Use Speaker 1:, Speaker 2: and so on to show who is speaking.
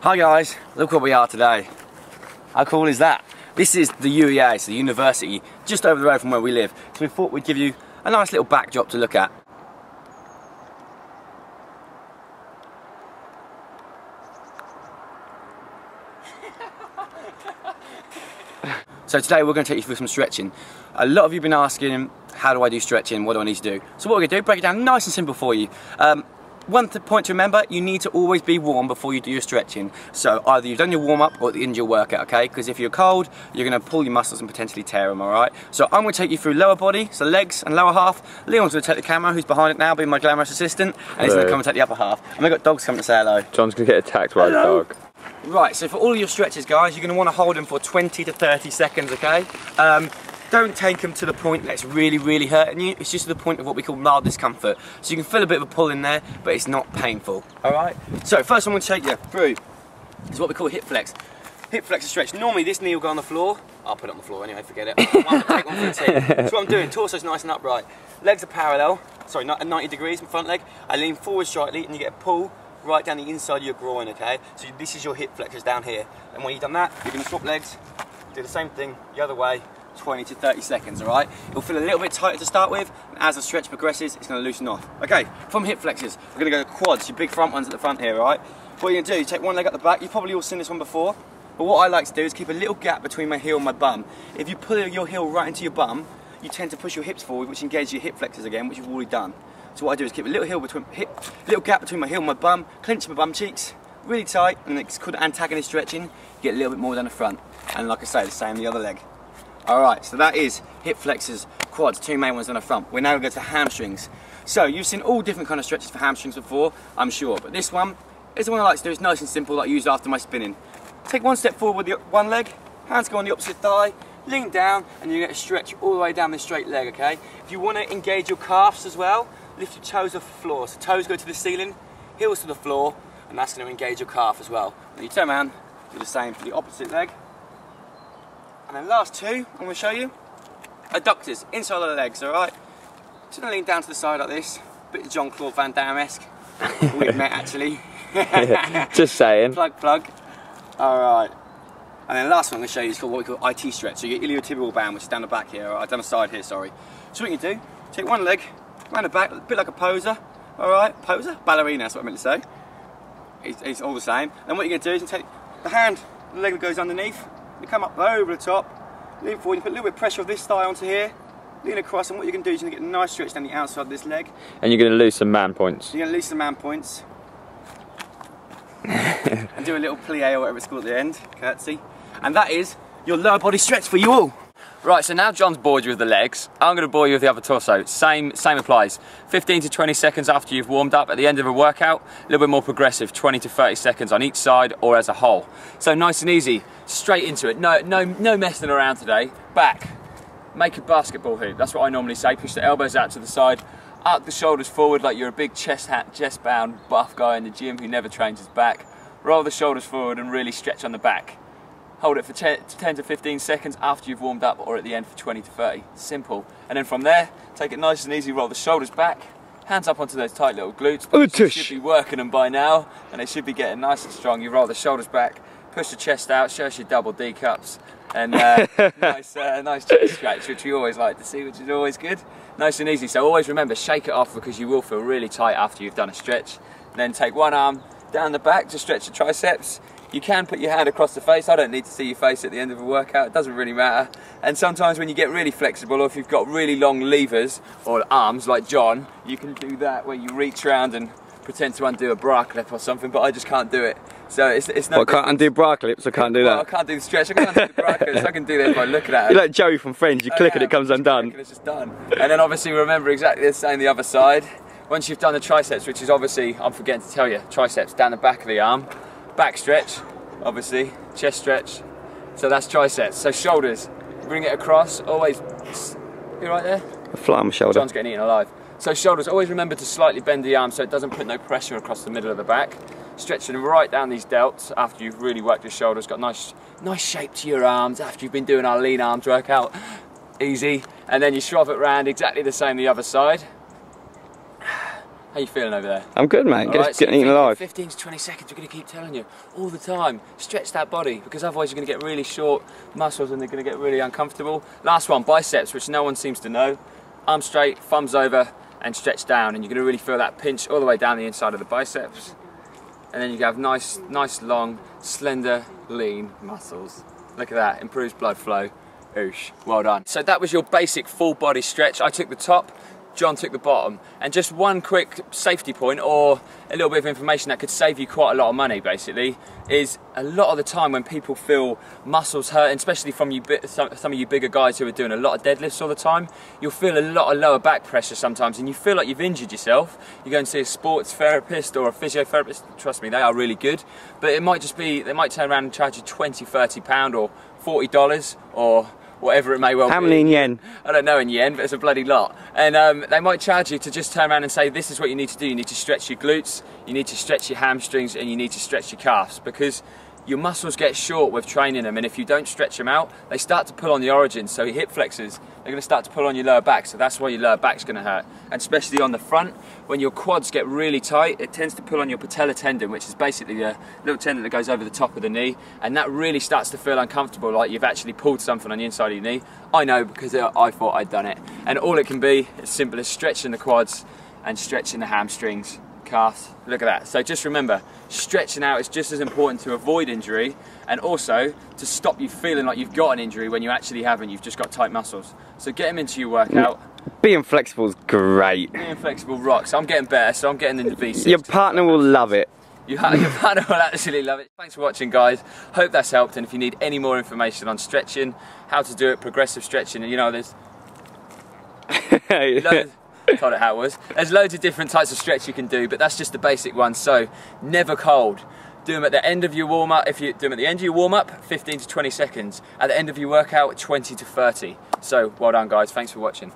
Speaker 1: Hi guys, look where we are today. How cool is that? This is the UEA, so the university, just over the road from where we live. So we thought we'd give you a nice little backdrop to look at. So today we're going to take you through some stretching. A lot of you have been asking, how do I do stretching, what do I need to do? So what we're going to do, break it down nice and simple for you. Um, one point to remember, you need to always be warm before you do your stretching. So either you've done your warm up or at the end of your workout, okay? Because if you're cold, you're gonna pull your muscles and potentially tear them, all right? So I'm gonna take you through lower body, so legs and lower half. Leon's gonna take the camera, who's behind it now, being my glamorous assistant, and he's gonna come and take the upper half. And we've got dogs coming to say hello.
Speaker 2: John's gonna get attacked by hello. a dog.
Speaker 1: Right, so for all your stretches, guys, you're gonna wanna hold them for 20 to 30 seconds, okay? Um, don't take them to the point that's really, really hurting you. It's just to the point of what we call mild discomfort. So you can feel a bit of a pull in there, but it's not painful. All right? So first I'm to take you through is what we call hip flex. Hip flexor stretch. Normally this knee will go on the floor. I'll put it on the floor anyway, forget it. Team. That's what I'm doing. Torso's nice and upright. Legs are parallel. Sorry, not 90 degrees front leg. I lean forward slightly and you get a pull right down the inside of your groin, okay? So this is your hip flexors down here. And when you've done that, you're to swap legs, do the same thing the other way, 20 to 30 seconds, all right? It'll feel a little bit tighter to start with, and as the stretch progresses, it's gonna loosen off. Okay, from hip flexors, we're gonna go to quads, your big front ones at the front here, all right? What you're gonna do, you take one leg at the back, you've probably all seen this one before, but what I like to do is keep a little gap between my heel and my bum. If you pull your heel right into your bum, you tend to push your hips forward, which engages your hip flexors again, which you've already done. So what I do is keep a little heel between hip, little gap between my heel and my bum, clench my bum cheeks, really tight, and it's called antagonist stretching. Get a little bit more down the front. And like I say, the same the other leg. All right, so that is hip flexors, quads, two main ones on the front. We're now gonna go to hamstrings. So you've seen all different kind of stretches for hamstrings before, I'm sure, but this one is the one I like to do. It's nice and simple, like I use after my spinning. Take one step forward with the one leg, hands go on the opposite thigh, lean down, and you're gonna stretch all the way down the straight leg, okay? If you wanna engage your calves as well, lift your toes off the floor. So toes go to the ceiling, heels to the floor, and that's gonna engage your calf as well. Then you turn around, do the same for the opposite leg. And then last two, I'm going to show you, adductors, inside of the legs, alright? Just going to lean down to the side like this, bit of Jean-Claude Van Damme-esque, we've met actually.
Speaker 2: Just saying.
Speaker 1: Plug, plug. Alright. And then the last one I'm going to show you is called what we call IT stretch. So your iliotibial band, which is down the back here, right? down the side here, sorry. So what you do, take one leg, round the back, a bit like a poser, alright? Poser? Ballerina, that's what I meant to say. It's, it's all the same. And what you're going to do is you take the hand, the leg that goes underneath, you come up over the top, lean forward, you put a little bit of pressure of this thigh onto here, lean across, and what you're going to do is you're going to get a nice stretch down the outside of this leg.
Speaker 2: And you're going to lose some man points.
Speaker 1: You're going to lose some man points. and do a little plie or whatever it's called at the end, curtsy. And that is your lower body stretch for you all. Right, so now John's bored you with the legs. I'm going to bore you with the other torso. Same, same applies. 15 to 20 seconds after you've warmed up at the end of a workout. A little bit more progressive, 20 to 30 seconds on each side or as a whole. So nice and easy, straight into it. No, no, no messing around today. Back. Make a basketball hoop. That's what I normally say. Push the elbows out to the side. Arc the shoulders forward like you're a big chest hat, chest bound buff guy in the gym who never trains his back. Roll the shoulders forward and really stretch on the back. Hold it for 10 to 15 seconds after you've warmed up or at the end for 20 to 30. Simple. And then from there, take it nice and easy, roll the shoulders back, hands up onto those tight little glutes. You should be working them by now and they should be getting nice and strong. You roll the shoulders back, push the chest out, show us your double D cups and uh, nice, uh, nice chest stretch, which we always like to see, which is always good. Nice and easy. So always remember, shake it off because you will feel really tight after you've done a stretch. Then take one arm down the back to stretch the triceps. You can put your hand across the face. I don't need to see your face at the end of a workout. It doesn't really matter. And sometimes when you get really flexible or if you've got really long levers or arms like John, you can do that where you reach around and pretend to undo a bra clip or something, but I just can't do it. So it's, it's
Speaker 2: not. Well, I can't undo bra clips. I can't do
Speaker 1: well,
Speaker 2: that.
Speaker 1: I can't do the stretch. I can't do the bra clips. I can do that by looking at it.
Speaker 2: You're like Joey from Friends. You oh, click yeah, it, it comes undone.
Speaker 1: It's just done. And then obviously remember exactly the same the other side. Once you've done the triceps, which is obviously I'm forgetting to tell you, triceps down the back of the arm, back stretch, obviously, chest stretch. So that's triceps. So shoulders, bring it across, always, you right there?
Speaker 2: Fly on my shoulder.
Speaker 1: John's getting eaten alive. So shoulders, always remember to slightly bend the arm so it doesn't put no pressure across the middle of the back. Stretching right down these delts after you've really worked your shoulders, got nice, nice shape to your arms after you've been doing our lean arms workout. Easy. And then you shove it round exactly the same the other side.
Speaker 2: How you feeling over there?
Speaker 1: I'm good, mate.
Speaker 2: Right, so
Speaker 1: getting eaten alive.
Speaker 2: 15 to 20 seconds, we're going to keep telling you all the time. Stretch that body because otherwise you're going to get really short muscles and they're going to get really uncomfortable. Last one, biceps, which no one seems to know. Arm straight, thumbs over, and stretch down, and you're going to really feel that pinch all the way down the inside of the biceps. And then you have nice, nice, long, slender, lean muscles. Look at that, improves blood flow. Oosh, well done. So that was your basic full body stretch. I took the top, John took the bottom. And just one quick safety point or a little bit of information that could save you quite a lot of money basically is a lot of the time when people feel muscles hurt, especially from you, some, some of you bigger guys who are doing a lot of deadlifts all the time, you'll feel a lot of lower back pressure sometimes and you feel like you've injured yourself. You go and see a sports therapist or a physiotherapist, trust me, they are really good. But it might just be, they might turn around and charge you 20, 30 pound or $40 or whatever it may well
Speaker 1: How
Speaker 2: be.
Speaker 1: many in yen?
Speaker 2: I don't know in yen, but it's a bloody lot. And um, they might charge you to just turn around and say, this is what you need to do. You need to stretch your glutes, you need to stretch your hamstrings, and you need to stretch your calves because your muscles get short with training them. And if you don't stretch them out, they start to pull on the origins. So your hip flexors, they're going to start to pull on your lower back. So that's why your lower back's going to hurt. And especially on the front, when your quads get really tight, it tends to pull on your patella tendon, which is basically the little tendon that goes over the top of the knee. And that really starts to feel uncomfortable, like you've actually pulled something on the inside of your knee. I know because I thought I'd done it. And all it can be as simple as stretching the quads and stretching the hamstrings, calves. Look at that. So just remember, stretching out is just as important to avoid injury and also to stop you feeling like you've got an injury when you actually haven't. You've just got tight muscles. So get them into your workout.
Speaker 1: Being flexible is great.
Speaker 2: Being flexible rocks. I'm getting better, so I'm getting into the V6.
Speaker 1: Your partner will love it.
Speaker 2: You your partner will absolutely love it. Thanks for watching, guys. Hope that's helped. And if you need any more information on stretching, how to do it, progressive stretching, and you know, there's loads, told it how it was. There's loads of different types of stretch you can do, but that's just the basic one. So never cold. Do them at the end of your warm up. If you do them at the end of your warm up, 15 to 20 seconds. At the end of your workout, 20 to 30. So well done, guys. Thanks for watching.